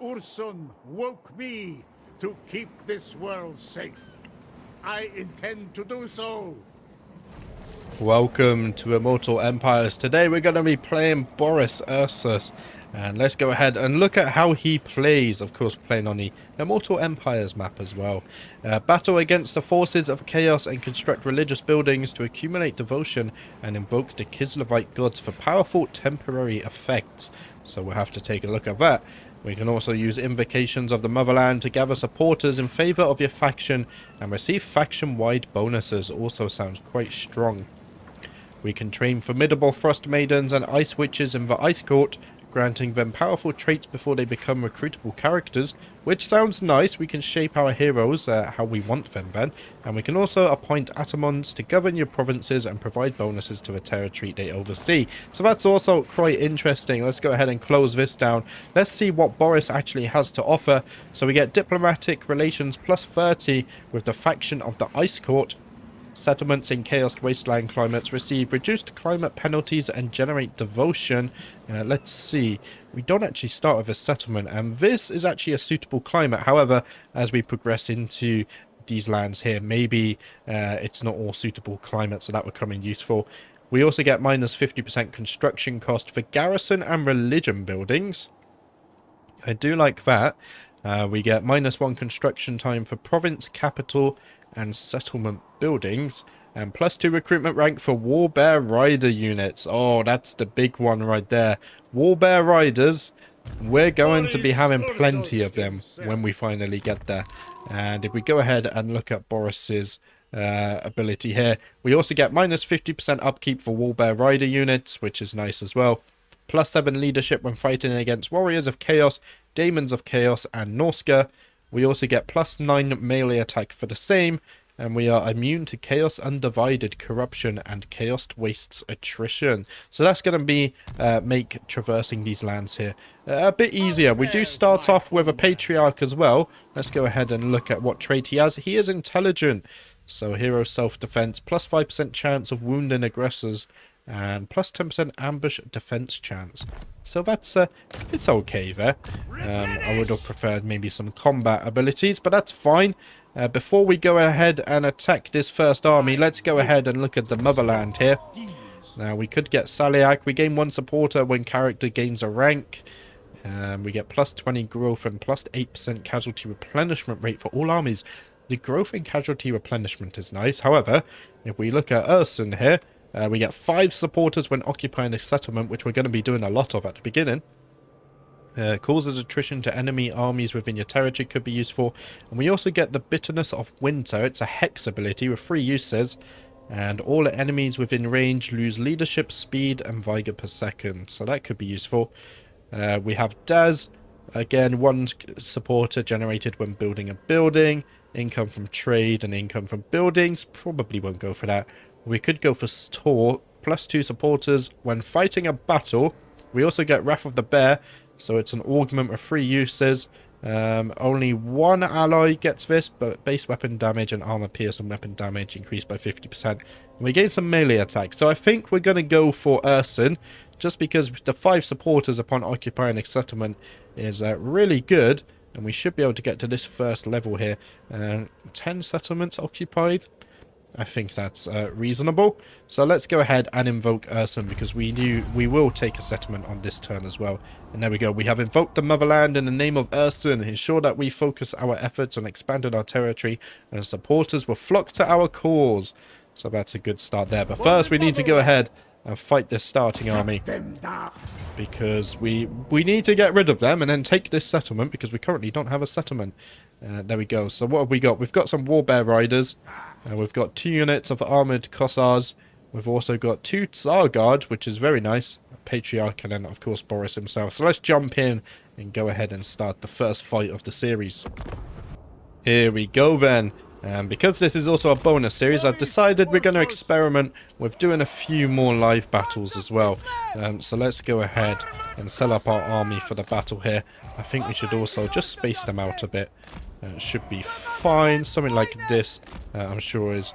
Ursun woke me to keep this world safe. I intend to do so. Welcome to Immortal Empires. Today we're going to be playing Boris Ursus. And let's go ahead and look at how he plays. Of course, playing on the Immortal Empires map as well. Uh, battle against the forces of chaos and construct religious buildings to accumulate devotion and invoke the Kislevite gods for powerful temporary effects. So we'll have to take a look at that. We can also use invocations of the motherland to gather supporters in favour of your faction and receive faction-wide bonuses. Also sounds quite strong. We can train formidable frost maidens and ice witches in the ice court granting them powerful traits before they become recruitable characters, which sounds nice. We can shape our heroes uh, how we want them then, and we can also appoint Atamans to govern your provinces and provide bonuses to the territory they oversee. So that's also quite interesting. Let's go ahead and close this down. Let's see what Boris actually has to offer. So we get diplomatic relations plus 30 with the faction of the Ice Court Settlements in Chaos Wasteland climates receive reduced climate penalties and generate devotion. Uh, let's see. We don't actually start with a settlement, and this is actually a suitable climate. However, as we progress into these lands here, maybe uh, it's not all suitable climate, so that would come in useful. We also get minus 50% construction cost for garrison and religion buildings. I do like that. Uh, we get minus one construction time for province, capital, and settlement buildings. And plus two recruitment rank for Warbear Rider units. Oh, that's the big one right there. Warbear Riders. We're going to be having plenty of them when we finally get there. And if we go ahead and look at Boris's uh, ability here, we also get minus 50% upkeep for Warbear Rider units, which is nice as well. Plus 7 leadership when fighting against Warriors of Chaos, Daemons of Chaos, and Norsca. We also get plus 9 melee attack for the same, and we are immune to Chaos Undivided Corruption and Chaos Wastes Attrition. So that's going to be uh, make traversing these lands here uh, a bit easier. We do start off with a Patriarch as well. Let's go ahead and look at what trait he has. He is intelligent. So hero self-defense, plus 5% chance of wounding aggressors, and plus 10% ambush defense chance. So that's, uh, it's okay there. Um, I would have preferred maybe some combat abilities, but that's fine. Uh, before we go ahead and attack this first army, let's go ahead and look at the motherland here. Now, we could get Salyak. We gain one supporter when character gains a rank. Um, we get plus 20 growth and plus 8% casualty replenishment rate for all armies. The growth and casualty replenishment is nice. However, if we look at Ursun here, uh, we get five supporters when occupying a settlement, which we're going to be doing a lot of at the beginning. Uh, causes attrition to enemy armies within your territory could be useful. And we also get the Bitterness of Winter. It's a hex ability with three uses. And all enemies within range lose leadership, speed, and vigor per second. So that could be useful. Uh, we have Dazh. Again, one supporter generated when building a building. Income from trade and income from buildings. Probably won't go for that. We could go for Tor, plus two supporters when fighting a battle. We also get Wrath of the Bear, so it's an augment of three uses. Um, only one ally gets this, but base weapon damage and armor pierce and weapon damage increased by 50%. And we gain some melee attack. So I think we're going to go for Ursun, just because the five supporters upon occupying a settlement is uh, really good. And we should be able to get to this first level here. Uh, 10 settlements occupied. I think that's uh, reasonable. So let's go ahead and invoke Ursun because we knew we will take a settlement on this turn as well. And there we go. We have invoked the motherland in the name of Ursun. Ensure that we focus our efforts on expanding our territory and supporters will flock to our cause. So that's a good start there. But first we need to go ahead and fight this starting army because we we need to get rid of them and then take this settlement because we currently don't have a settlement. Uh, there we go. So what have we got? We've got some war bear Riders. Uh, we've got two units of armoured Kossars. We've also got two Tzar Guard, which is very nice. Patriarch and then, of course, Boris himself. So let's jump in and go ahead and start the first fight of the series. Here we go then. And because this is also a bonus series, I've decided we're going to experiment with doing a few more live battles as well. Um, so let's go ahead and set up our army for the battle here. I think we should also just space them out a bit. Uh, should be fine. Something like this, uh, I'm sure is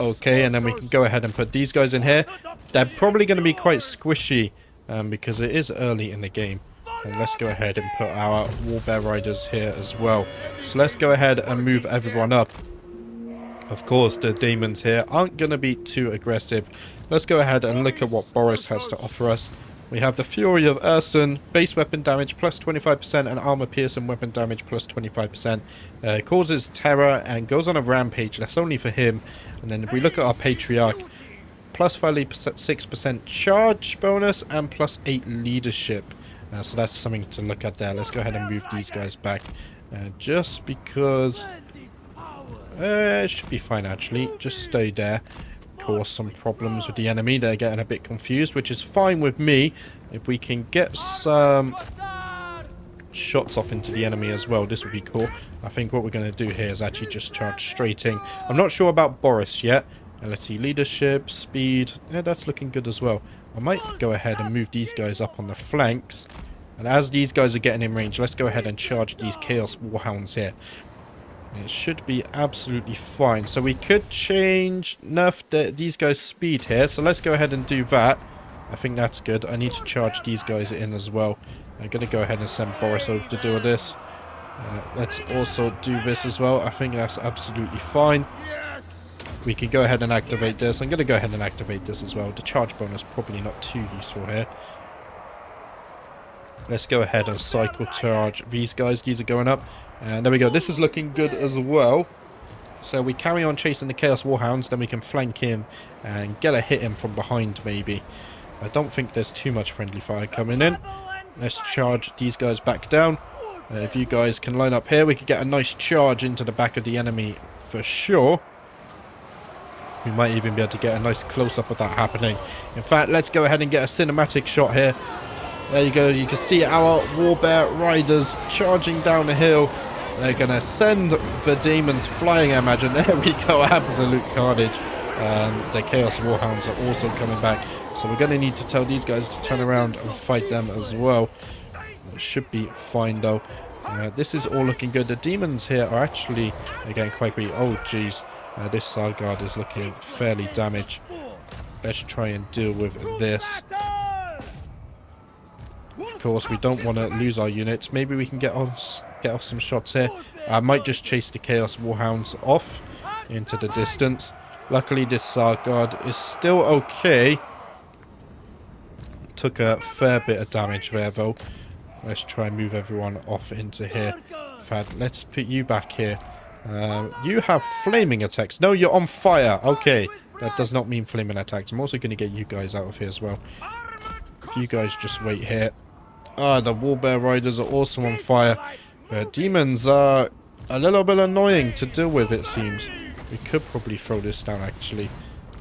okay. And then we can go ahead and put these guys in here. They're probably going to be quite squishy um, because it is early in the game. And let's go ahead and put our Warbear Riders here as well. So let's go ahead and move everyone up. Of course, the demons here aren't going to be too aggressive. Let's go ahead and look at what Boris has to offer us. We have the Fury of Ursun, base weapon damage plus 25% and armor piercing weapon damage plus 25%. Uh, causes terror and goes on a rampage, that's only for him. And then if we look at our Patriarch, plus 6% charge bonus and plus 8 leadership. Uh, so that's something to look at there. Let's go ahead and move these guys back. Uh, just because... Uh, it should be fine actually. Just stay there cause some problems with the enemy. They're getting a bit confused, which is fine with me. If we can get some shots off into the enemy as well, this would be cool. I think what we're going to do here is actually just charge straight in. I'm not sure about Boris yet. See, leadership, speed. Yeah, that's looking good as well. I might go ahead and move these guys up on the flanks. And as these guys are getting in range, let's go ahead and charge these Chaos Warhounds here. It should be absolutely fine. So we could change, nerf the, these guys' speed here. So let's go ahead and do that. I think that's good. I need to charge these guys in as well. I'm going to go ahead and send Boris over to do this. Uh, let's also do this as well. I think that's absolutely fine. We can go ahead and activate this. I'm going to go ahead and activate this as well. The charge bonus probably not too useful here. Let's go ahead and cycle charge these guys. These are going up. And there we go. This is looking good as well. So we carry on chasing the Chaos Warhounds, then we can flank him and get a hit him from behind maybe. I don't think there's too much friendly fire coming in. Let's charge these guys back down. Uh, if you guys can line up here, we could get a nice charge into the back of the enemy for sure. We might even be able to get a nice close-up of that happening. In fact, let's go ahead and get a cinematic shot here. There you go. You can see our Warbear Riders charging down the hill. They're going to send the demons flying, I imagine. There we go, absolute carnage. Um, the Chaos Warhounds are also coming back. So we're going to need to tell these guys to turn around and fight them as well. It should be fine though. Uh, this is all looking good. The demons here are actually getting quite weak. Oh jeez, uh, this guard is looking fairly damaged. Let's try and deal with this. Of course, we don't want to lose our units. Maybe we can get off get off some shots here. I might just chase the Chaos Warhounds off into the distance. Luckily, this Tzar Guard is still okay. Took a fair bit of damage there, though. Let's try and move everyone off into here. Fad, let's put you back here. Uh, you have flaming attacks. No, you're on fire. Okay, that does not mean flaming attacks. I'm also going to get you guys out of here as well. If you guys just wait here. Ah, the Warbear Riders are also on fire. Uh, demons are a little bit annoying to deal with, it seems. We could probably throw this down, actually.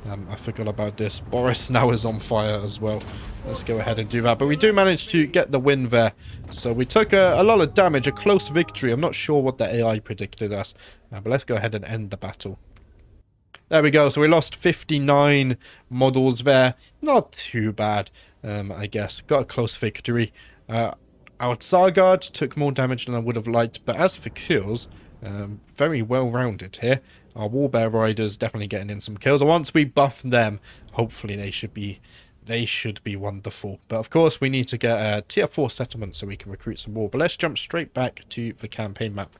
Um, I forgot about this. Boris now is on fire as well. Let's go ahead and do that. But we do manage to get the win there. So we took a, a lot of damage, a close victory. I'm not sure what the AI predicted us. Uh, but let's go ahead and end the battle. There we go. So we lost 59 models there. Not too bad, um, I guess. Got a close victory. Uh, our Tzar Guard took more damage than I would have liked, but as for kills, um, very well rounded here. Our Warbear Riders definitely getting in some kills. And once we buff them, hopefully they should be they should be wonderful. But of course we need to get a tier 4 settlement so we can recruit some more. But let's jump straight back to the campaign map.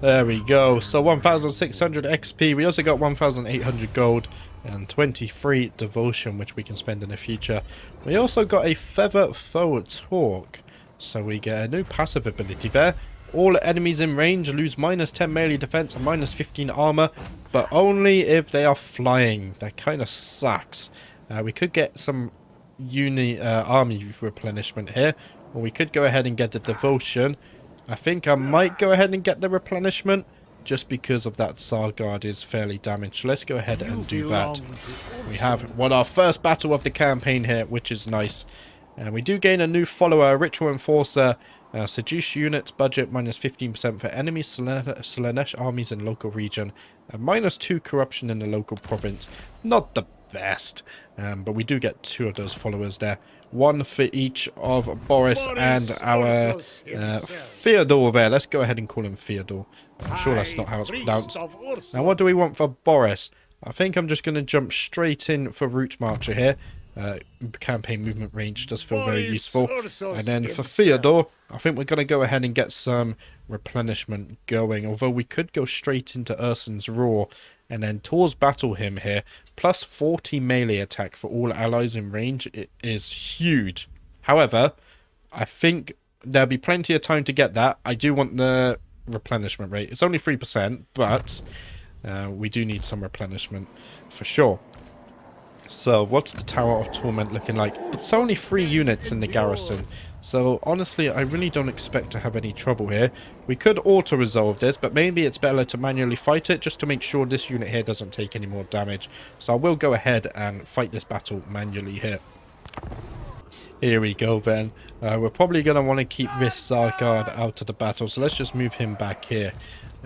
There we go. So 1,600 XP. We also got 1,800 gold and 23 devotion, which we can spend in the future. We also got a feather foe torc. So we get a new passive ability there. All enemies in range lose minus 10 melee defense and minus 15 armor, but only if they are flying. That kind of sucks. Uh, we could get some uni uh, army replenishment here, or we could go ahead and get the devotion. I think I might go ahead and get the replenishment, just because of that Tzar Guard is fairly damaged. So let's go ahead and do that. We have won our first battle of the campaign here, which is nice. And we do gain a new follower, Ritual Enforcer. Uh, seduce units, budget minus 15% for enemy Slaanesh armies in local region. Uh, minus 2 corruption in the local province. Not the best, um, but we do get two of those followers there. One for each of Boris, Boris and our uh, Theodore there. Let's go ahead and call him Theodore. I'm sure that's not how it's pronounced. Now, what do we want for Boris? I think I'm just going to jump straight in for Route Marcher here. uh, campaign movement range does feel very useful. And then for. Theodore, I think we're going to go ahead and get some replenishment going. Although we could go straight into Ursun's Roar and then Tor's battle him here. Plus 40 melee attack for all allies in range it is huge. However, I think there'll be plenty of time to get that. I do want the replenishment rate. It's only 3%, but uh, we do need some replenishment for sure. So, what's the Tower of Torment looking like? It's only three units in the garrison. So, honestly, I really don't expect to have any trouble here. We could auto-resolve this, but maybe it's better to manually fight it just to make sure this unit here doesn't take any more damage. So, I will go ahead and fight this battle manually here. Here we go then. Uh, we're probably going to want to keep this Tzar Guard out of the battle, so let's just move him back here.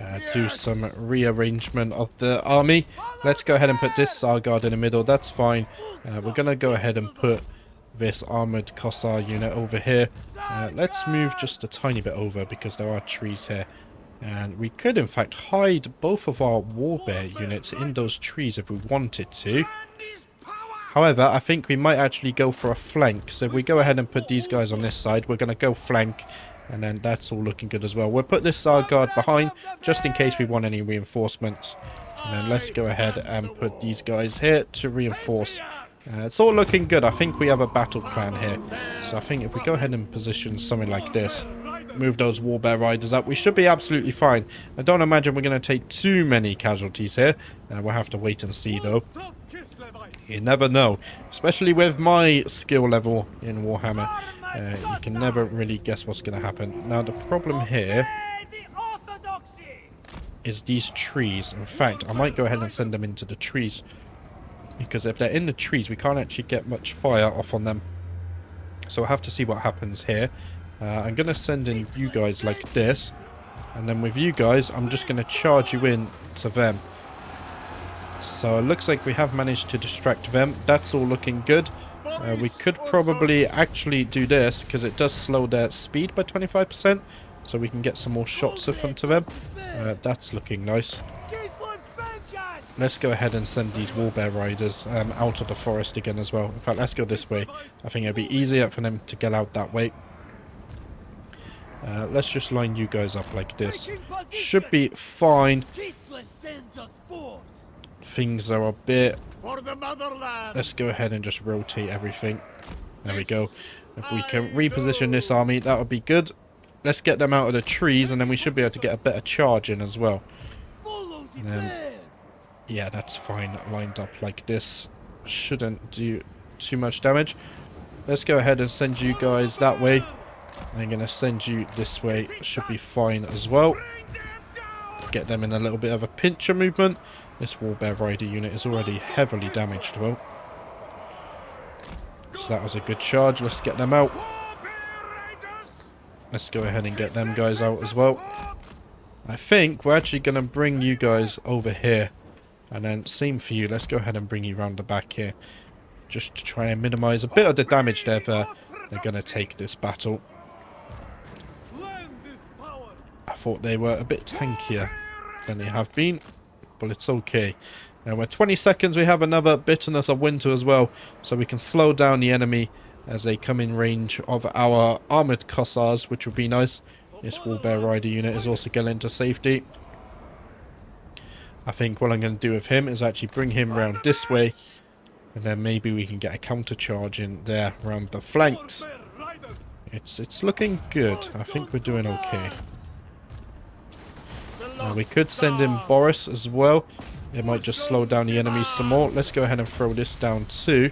Uh, do some rearrangement of the army. Let's go ahead and put this Tzar Guard in the middle, that's fine. Uh, we're going to go ahead and put this armoured Kossar unit over here. Uh, let's move just a tiny bit over because there are trees here. And we could in fact hide both of our Warbear units in those trees if we wanted to. However, I think we might actually go for a flank. So if we go ahead and put these guys on this side, we're going to go flank. And then that's all looking good as well. We'll put this Tzar Guard behind, just in case we want any reinforcements. And then let's go ahead and put these guys here to reinforce. Uh, it's all looking good. I think we have a battle plan here. So I think if we go ahead and position something like this, move those Warbear Riders up, we should be absolutely fine. I don't imagine we're going to take too many casualties here. Uh, we'll have to wait and see though. You never know, especially with my skill level in Warhammer. Uh, you can never really guess what's going to happen. Now the problem here is these trees. In fact, I might go ahead and send them into the trees. Because if they're in the trees, we can't actually get much fire off on them. So we'll have to see what happens here. Uh, I'm going to send in you guys like this. And then with you guys, I'm just going to charge you in to them. So it looks like we have managed to distract them. That's all looking good. Uh, we could probably actually do this because it does slow their speed by 25%. So we can get some more shots off onto them. Uh, that's looking nice. Let's go ahead and send these Warbear Riders um, out of the forest again as well. In fact, let's go this way. I think it'll be easier for them to get out that way. Uh, let's just line you guys up like this. Should be fine. Things are a bit... For the motherland. Let's go ahead and just rotate everything. There we go. If we can reposition this army, that would be good. Let's get them out of the trees, and then we should be able to get a better charge in as well. Um, yeah, that's fine. Lined up like this. Shouldn't do too much damage. Let's go ahead and send you guys that way. I'm going to send you this way. Should be fine as well. Get them in a little bit of a pincher movement. This Warbear Rider unit is already heavily damaged, though. So that was a good charge. Let's get them out. Let's go ahead and get them guys out as well. I think we're actually going to bring you guys over here. And then same for you. Let's go ahead and bring you round the back here. Just to try and minimize a bit of the damage they've, uh, they're going to take this battle. I thought they were a bit tankier than they have been. But it's okay. And we're 20 seconds. We have another Bitterness of Winter as well. So we can slow down the enemy as they come in range of our armoured Kossars, which would be nice. This Warbear Rider unit is also getting into safety. I think what I'm going to do with him is actually bring him round this way. And then maybe we can get a counter charge in there around the flanks. It's, it's looking good. I think we're doing okay. We could send in Boris as well. It might just slow down the enemies some more. Let's go ahead and throw this down too.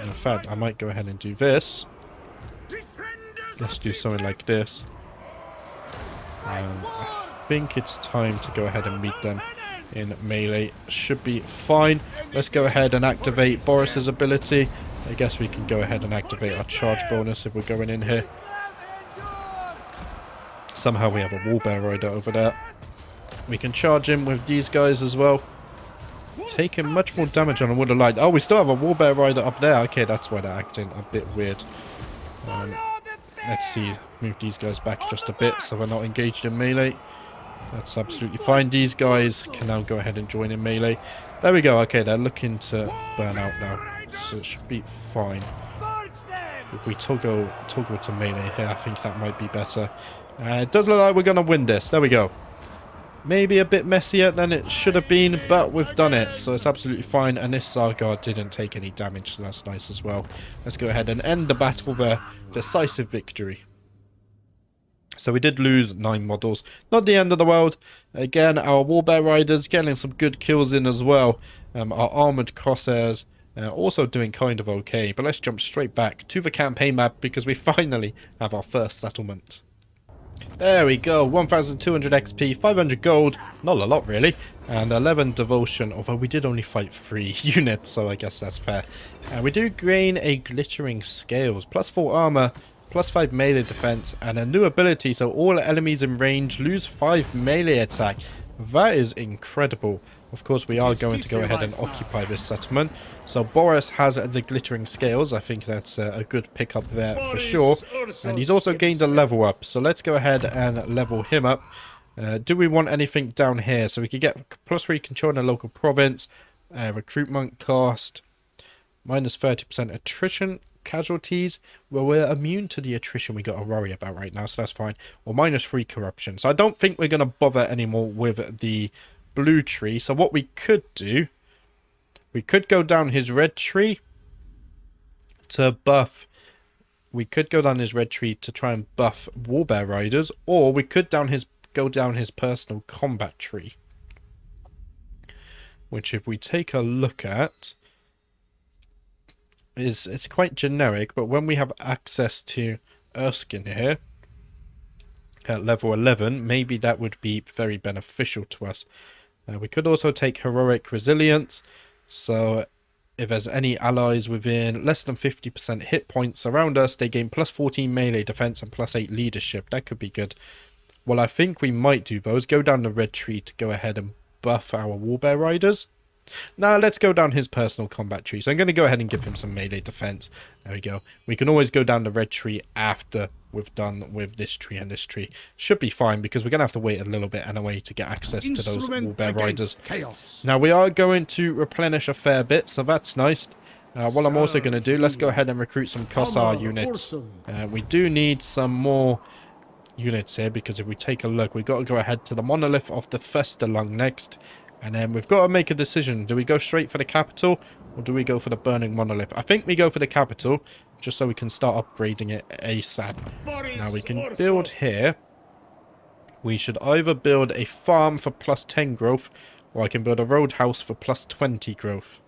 In fact, I might go ahead and do this. Let's do something like this. I think it's time to go ahead and meet them in melee. Should be fine. Let's go ahead and activate Boris's ability. I guess we can go ahead and activate our charge bonus if we're going in here. Somehow we have a Warbear Rider over there. We can charge him with these guys as well. Taking much more damage on a Wood of Light. Oh, we still have a Warbear Rider up there. Okay, that's why they're acting a bit weird. Um, let's see. Move these guys back just a bit so we're not engaged in melee. That's absolutely fine. These guys can now go ahead and join in melee. There we go. Okay, they're looking to burn out now. so it should be fine. If we toggle, toggle to melee here, I think that might be better. Uh, it does look like we're going to win this. There we go. Maybe a bit messier than it should have been, but we've done it, so it's absolutely fine. And this Tzar Guard didn't take any damage, so that's nice as well. Let's go ahead and end the battle there. Decisive victory. So we did lose 9 models. Not the end of the world. Again, our Warbear Riders getting some good kills in as well. Um, our Armoured Kossars uh, also doing kind of okay. But let's jump straight back to the campaign map because we finally have our first settlement. There we go, 1200 XP, 500 gold, not a lot really, and 11 devotion, although we did only fight 3 units, so I guess that's fair. And we do gain a glittering scales, plus 4 armor, plus 5 melee defense, and a new ability, so all enemies in range lose 5 melee attack. That is incredible. Of course, we are going to go ahead and occupy this settlement. So Boris has the glittering scales. I think that's a good pickup there for sure. And he's also gained a level up. So let's go ahead and level him up. Uh, do we want anything down here? So we could get plus 3 control in a local province, uh, recruitment cost, minus 30% attrition casualties. Well, we're immune to the attrition we got to worry about right now, so that's fine. Or minus 3 corruption. So I don't think we're going to bother anymore with the blue tree. So what we could do, we could go down his red tree to buff. We could go down his red tree to try and buff Warbear Riders, or we could down his go down his personal combat tree. Which if we take a look at, is it's quite generic, but when we have access to Erskine here, at level 11, maybe that would be very beneficial to us. Uh, we could also take Heroic Resilience. So if there's any allies within less than 50% hit points around us, they gain plus 14 melee defense and plus 8 leadership. That could be good. Well, I think we might do those. Go down the red tree to go ahead and buff our Warbear Riders. Now let's go down his personal combat tree. So I'm going to go ahead and give him some melee defense. There we go. We can always go down the red tree after we've done with this tree and this tree. Should be fine because we're going to have to wait a little bit anyway to get access to those Warbear Riders. Chaos. Now we are going to replenish a fair bit, so that's nice. Uh, what I'm also going to do, let's go ahead and recruit some Kossar units. Uh, we do need some more units here because if we take a look, we've got to go ahead to the monolith of the Festalung next. And then we've got to make a decision. Do we go straight for the capital or do we go for the burning monolith? I think we go for the capital just so we can start upgrading it ASAP. Now we can build here. We should either build a farm for plus 10 growth or I can build a roadhouse for plus 20 growth.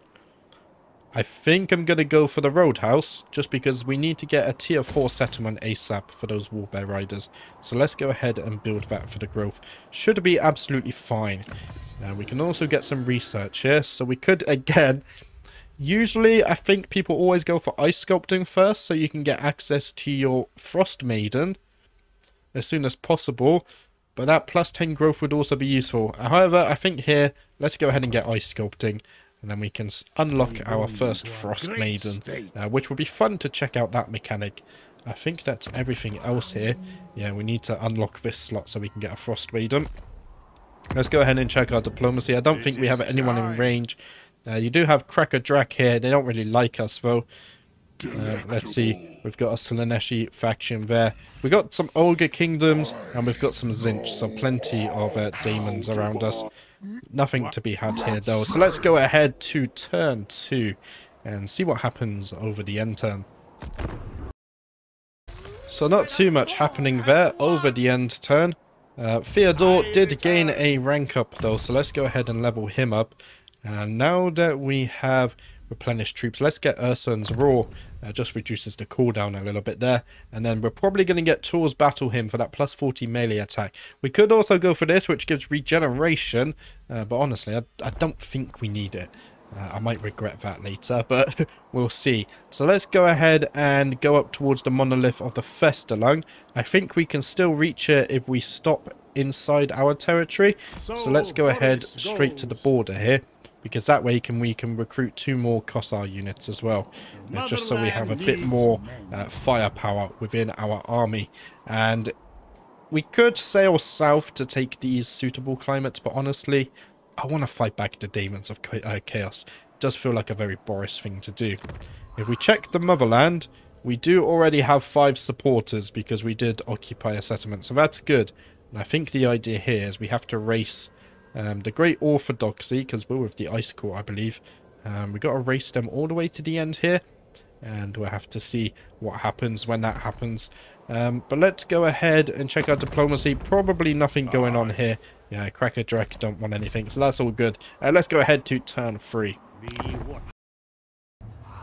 I think I'm going to go for the Roadhouse, just because we need to get a tier 4 settlement ASAP for those Warbear Riders. So let's go ahead and build that for the growth. Should be absolutely fine. Uh, we can also get some research here, so we could, again... Usually, I think people always go for Ice Sculpting first, so you can get access to your Frost Maiden as soon as possible. But that plus 10 growth would also be useful. However, I think here, let's go ahead and get Ice Sculpting. And then we can unlock our first Frost Maiden, uh, which will be fun to check out that mechanic. I think that's everything else here. Yeah, we need to unlock this slot so we can get a Frost Maiden. Let's go ahead and check our diplomacy. I don't think we have anyone in range. Uh, you do have Kraka Drak here. They don't really like us, though. Uh, let's see. We've got a Slaaneshi faction there. We've got some Ogre Kingdoms, and we've got some Tzeentch, so plenty of uh, demons around us. Nothing to be had here though. So let's go ahead to turn two and see what happens over the end turn. So not too much happening there over the end turn. Uh, Theodore did gain a rank up though, so let's go ahead and level him up. And now that we have replenished troops, let's get Ursun's Roar uh, just reduces the cooldown a little bit there. And then we're probably going to get Tools Battle him for that plus 40 melee attack. We could also go for this, which gives regeneration. Uh, but honestly, I, I don't think we need it. Uh, I might regret that later, but we'll see. So let's go ahead and go up towards the monolith of the Festalung. I think we can still reach it if we stop inside our territory. So let's go ahead straight to the border here because that way can we can recruit two more Kossar units as well, just so we have a bit more uh, firepower within our army. And we could sail south to take these suitable climates, but honestly, I want to fight back the demons of uh, chaos. Does feel like a very Boris thing to do. If we check the motherland, we do already have five supporters because we did occupy a settlement, so that's good. And I think the idea here is we have to race um, the Great Orthodoxy, because we're with the Icicle, I believe. Um, we got to race them all the way to the end here, and we'll have to see what happens when that happens. Um, but let's go ahead and check out diplomacy. Probably nothing going on here. Yeah, Kraka Drak don't want anything, so that's all good. Uh, let's go ahead to turn three.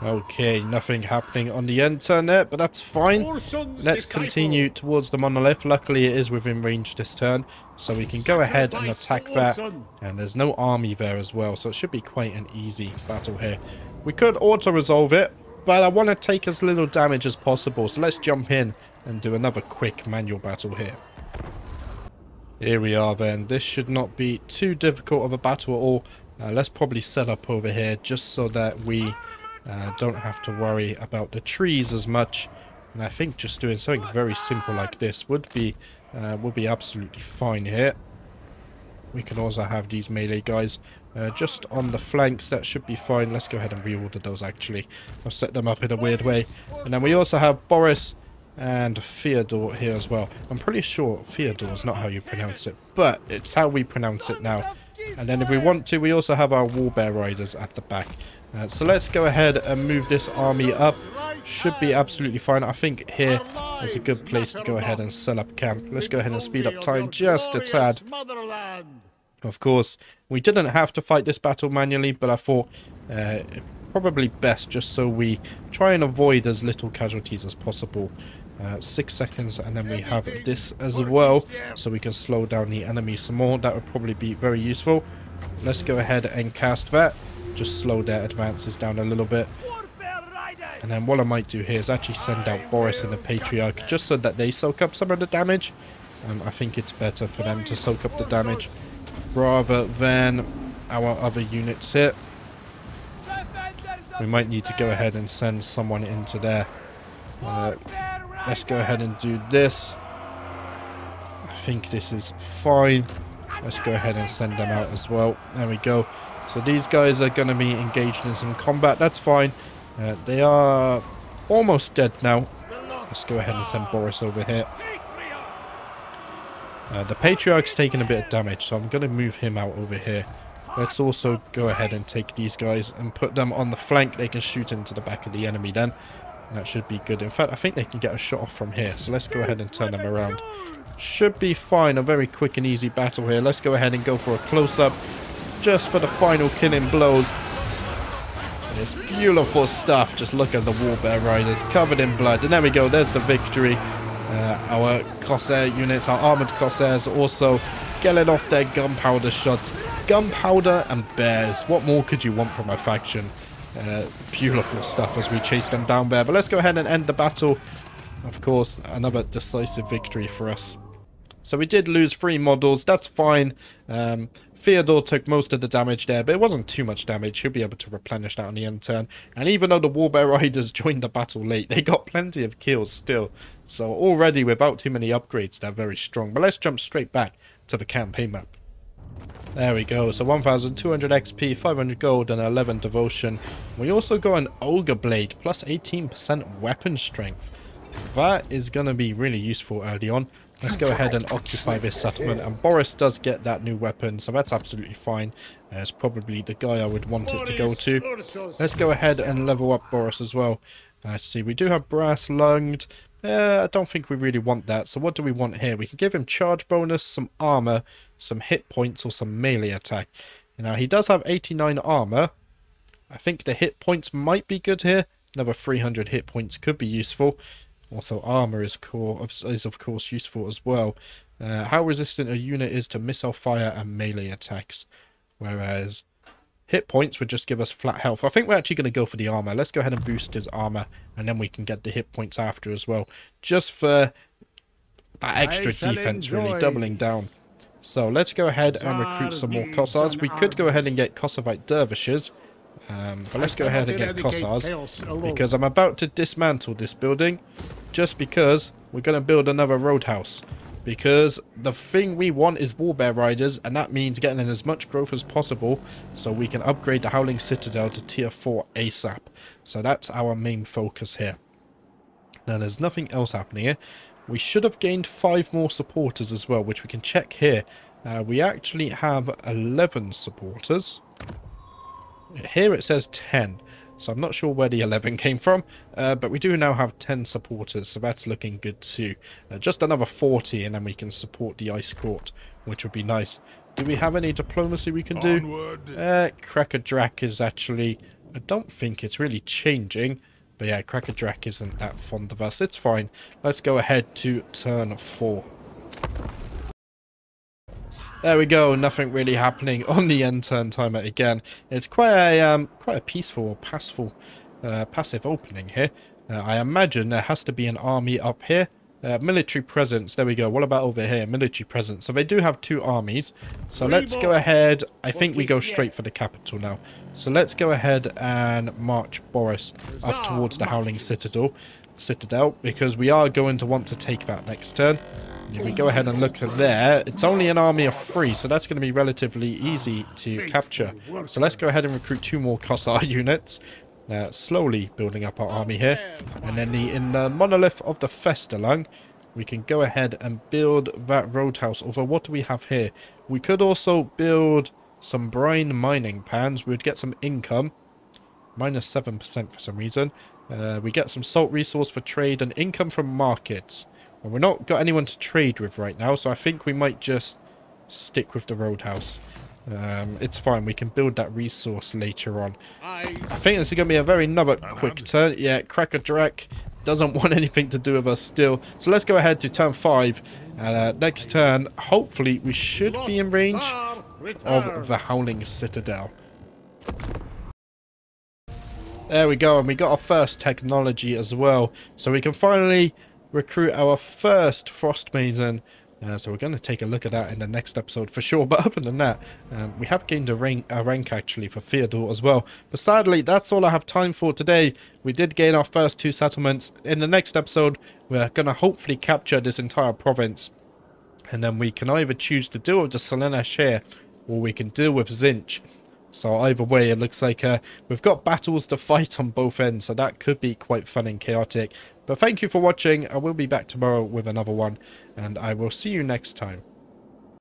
Okay, nothing happening on the internet, but that's fine. Let's continue towards the monolith. Luckily, it is within range this turn, so we can go ahead and attack that. And there's no army there as well, so it should be quite an easy battle here. We could auto-resolve it, but I want to take as little damage as possible, so let's jump in and do another quick manual battle here. Here we are then. This should not be too difficult of a battle at all. Uh, let's probably set up over here just so that we uh, don't have to worry about the trees as much. And I think just doing something very simple like this would be uh, would be absolutely fine here. We can also have these melee guys uh, just on the flanks. That should be fine. Let's go ahead and reorder those actually. I'll set them up in a weird way. And then we also have Boris and Theodore here as well. I'm pretty sure Theodore is not how you pronounce it, but it's how we pronounce it now. And then if we want to, we also have our Warbear Riders at the back. Uh, so let's go ahead and move this army up. Should be absolutely fine. I think here is a good place to go ahead and set up camp. Let's go ahead and speed up time just a tad. Of course, we didn't have to fight this battle manually, but I thought uh, probably best just so we try and avoid as little casualties as possible. Uh, six seconds and then we have this as well so we can slow down the enemy some more that would probably be very useful let's go ahead and cast that just slow their advances down a little bit. And then what I might do here is actually send out Boris and the Patriarch just so that they soak up some of the damage. Um, I think it's better for them to soak up the damage rather than our other units here. We might need to go ahead and send someone into there. Uh, let's go ahead and do this. I think this is fine. Let's go ahead and send them out as well. There we go. So these guys are going to be engaged in some combat. That's fine. Uh, they are almost dead now. Let's go ahead and send Boris over here. Uh, the Patriarch's taking a bit of damage, so I'm going to move him out over here. Let's also go ahead and take these guys and put them on the flank. They can shoot into the back of the enemy then. That should be good. In fact, I think they can get a shot off from here. So let's go ahead and turn them around. Should be fine. A very quick and easy battle here. Let's go ahead and go for a close-up just for the final killing blows. It's beautiful stuff. Just look at the Warbear Riders covered in blood. And there we go. There's the victory. Uh, our Kossar units, our armored Kossars also getting off their gunpowder shots. Gunpowder and bears. What more could you want from a faction? Uh, beautiful stuff as we chase them down there. But let's go ahead and end the battle. Of course, another decisive victory for us. So we did lose three models. That's fine. Um, Theodore took most of the damage there, but it wasn't too much damage. He'll be able to replenish that on the end turn. And even though the Warbear Riders joined the battle late, they got plenty of kills still. So already, without too many upgrades, they're very strong. But let's jump straight back to the campaign map. There we go. So 1,200 XP, 500 gold, and 11 devotion. We also got an Ogre Blade, plus 18% weapon strength. That is going to be really useful early on. Let's go ahead and occupy this settlement. And Boris does get that new weapon, so that's absolutely fine. Uh, it's probably the guy I would want it to go to. Let's go ahead and level up Boris as well. Uh, let's see, we do have brass lunged. Uh, I don't think we really want that. So what do we want here? We can give him charge bonus, some armor, some hit points, or some melee attack. Now, he does have 89 armor. I think the hit points might be good here. Another 300 hit points could be useful. Also, armor is, core, is of course useful as well. Uh, how resistant a unit is to missile fire and melee attacks. Whereas hit points would just give us flat health. I think we're actually going to go for the armor. Let's go ahead and boost his armor. And then we can get the hit points after as well. Just for that extra defense really doubling down. So let's go ahead and recruit some more Kossars. We could go ahead and get Kossovite Dervishes. Um, but let's go ahead and get Kossars. Because I'm about to dismantle this building just because we're going to build another roadhouse. because the thing we want is Warbear Riders, and that means getting in as much growth as possible so we can upgrade the Howling Citadel to Tier 4 ASAP. So that's our main focus here. Now there's nothing else happening here. We should have gained 5 more supporters as well, which we can check here. Uh, we actually have 11 supporters. Here it says 10. So I'm not sure where the 11 came from, uh, but we do now have 10 supporters, so that's looking good too. Uh, just another 40 and then we can support the Ice Court, which would be nice. Do we have any diplomacy we can do? Uh, is actually... I don't think it's really changing. But yeah, Kraka Drak isn't that fond of us. It's fine. Let's go ahead to turn 4. There we go, nothing really happening on the end turn timer again. It's quite a um, quite a peaceful, passful, uh, passive opening here. Uh, I imagine there has to be an army up here. Uh, military presence, there we go. What about over here? Military presence. So they do have two armies. So let's go ahead. I think we go straight for the capital now. So let's go ahead and march Boris up towards the Howling Citadel. Citadel, because we are going to want to take that next turn. If we go ahead and look there, it's only an army of three, so that's going to be relatively easy to capture. So let's go ahead and recruit two more Kossar units. Uh, slowly building up our army here. And then the, in the Monolith of the Festalung, we can go ahead and build that roadhouse. Although, what do we have here? We could also build some brine mining pans. We would get some income. Minus 7% for some reason. Uh, we get some salt resource for trade and income from markets. We're not got anyone to trade with right now, so I think we might just stick with the roadhouse. Um, it's fine, we can build that resource later on. I think this is going to be a very another quick turn. Yeah, Kraka Drak doesn't want anything to do with us still. So let's go ahead to turn 5. And uh, next turn, hopefully, we should be in range of the Howling Citadel. There we go, and we got our first technology as well. So we can finally recruit our first Frost Maiden. Uh, so we're going to take a look at that in the next episode for sure. But other than that, um, we have gained a rank, a rank actually for Theodore as well. But sadly, that's all I have time for today. We did gain our first two settlements. In the next episode, we're going to hopefully capture this entire province. And then we can either choose to deal with the Slaanesh here, or we can deal with Tzeentch. So either way, it looks like uh, we've got battles to fight on both ends, so that could be quite fun and chaotic. But thank you for watching. I will be back tomorrow with another one, and I will see you next time.